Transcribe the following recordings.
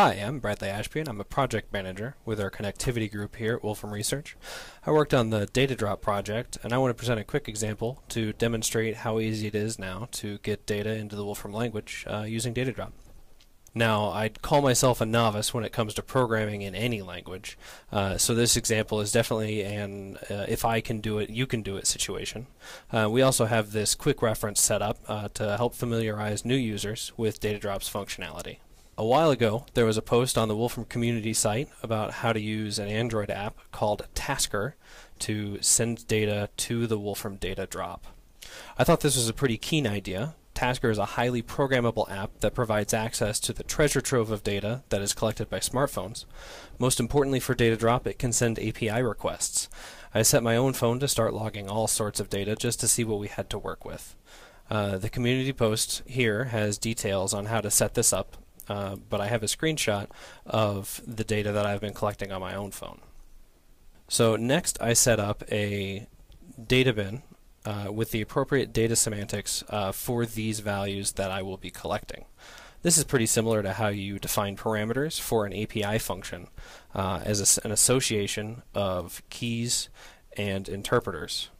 Hi, I'm Bradley Ashby and I'm a project manager with our connectivity group here at Wolfram Research. I worked on the data drop project and I want to present a quick example to demonstrate how easy it is now to get data into the Wolfram language uh, using data drop. Now, I'd call myself a novice when it comes to programming in any language, uh, so this example is definitely an uh, if I can do it, you can do it situation. Uh, we also have this quick reference set up uh, to help familiarize new users with DataDrop's functionality. A while ago, there was a post on the Wolfram community site about how to use an Android app called Tasker to send data to the Wolfram data drop. I thought this was a pretty keen idea. Tasker is a highly programmable app that provides access to the treasure trove of data that is collected by smartphones. Most importantly for data drop, it can send API requests. I set my own phone to start logging all sorts of data just to see what we had to work with. Uh, the community post here has details on how to set this up uh, but I have a screenshot of the data that I've been collecting on my own phone. So next I set up a data bin uh, with the appropriate data semantics uh, for these values that I will be collecting. This is pretty similar to how you define parameters for an API function uh, as a, an association of keys and interpreters.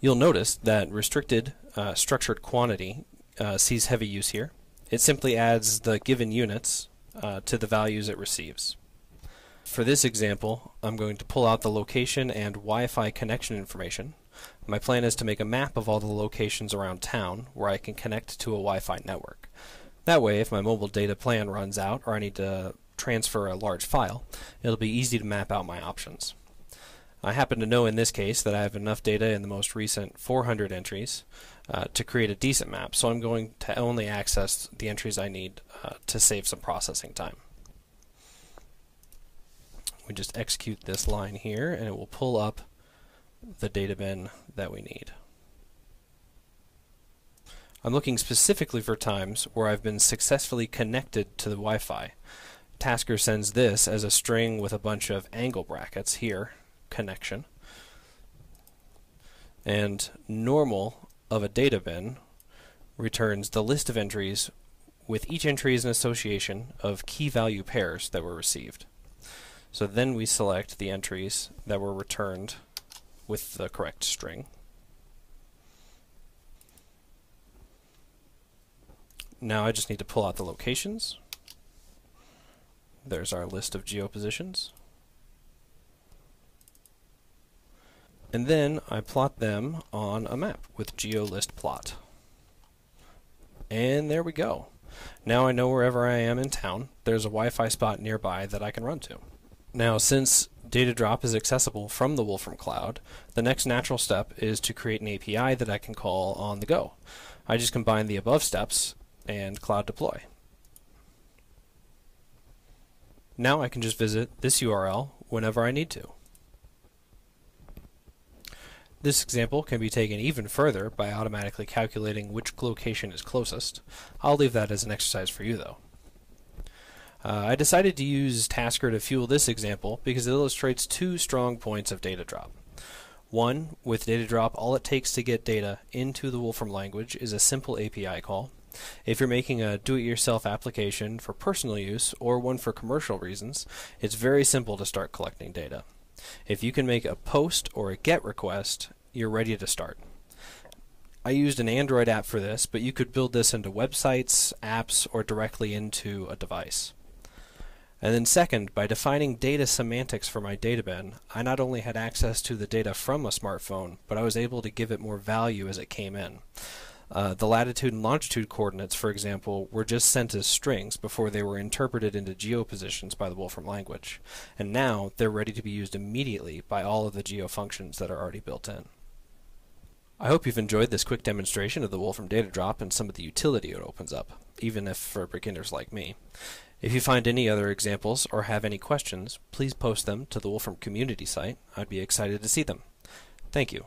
You'll notice that restricted uh, structured quantity uh, sees heavy use here it simply adds the given units uh, to the values it receives. For this example, I'm going to pull out the location and Wi-Fi connection information. My plan is to make a map of all the locations around town where I can connect to a Wi-Fi network. That way, if my mobile data plan runs out or I need to transfer a large file, it'll be easy to map out my options. I happen to know in this case that I have enough data in the most recent 400 entries uh, to create a decent map, so I'm going to only access the entries I need uh, to save some processing time. We just execute this line here and it will pull up the data bin that we need. I'm looking specifically for times where I've been successfully connected to the Wi-Fi. Tasker sends this as a string with a bunch of angle brackets here connection. And normal of a data bin returns the list of entries with each entry as an association of key value pairs that were received. So then we select the entries that were returned with the correct string. Now I just need to pull out the locations. There's our list of geopositions. And then I plot them on a map with geolistplot. And there we go. Now I know wherever I am in town, there's a Wi-Fi spot nearby that I can run to. Now, since data drop is accessible from the Wolfram Cloud, the next natural step is to create an API that I can call on the go. I just combine the above steps and cloud deploy. Now I can just visit this URL whenever I need to. This example can be taken even further by automatically calculating which location is closest. I'll leave that as an exercise for you though. Uh, I decided to use Tasker to fuel this example because it illustrates two strong points of data drop. One, with data drop, all it takes to get data into the Wolfram language is a simple API call. If you're making a do-it-yourself application for personal use or one for commercial reasons, it's very simple to start collecting data. If you can make a post or a GET request, you're ready to start. I used an Android app for this, but you could build this into websites, apps, or directly into a device. And then second, by defining data semantics for my data bin, I not only had access to the data from a smartphone, but I was able to give it more value as it came in. Uh, the latitude and longitude coordinates, for example, were just sent as strings before they were interpreted into geopositions by the Wolfram language. And now they're ready to be used immediately by all of the geofunctions that are already built in. I hope you've enjoyed this quick demonstration of the Wolfram data drop and some of the utility it opens up, even if for beginners like me. If you find any other examples or have any questions, please post them to the Wolfram community site. I'd be excited to see them. Thank you.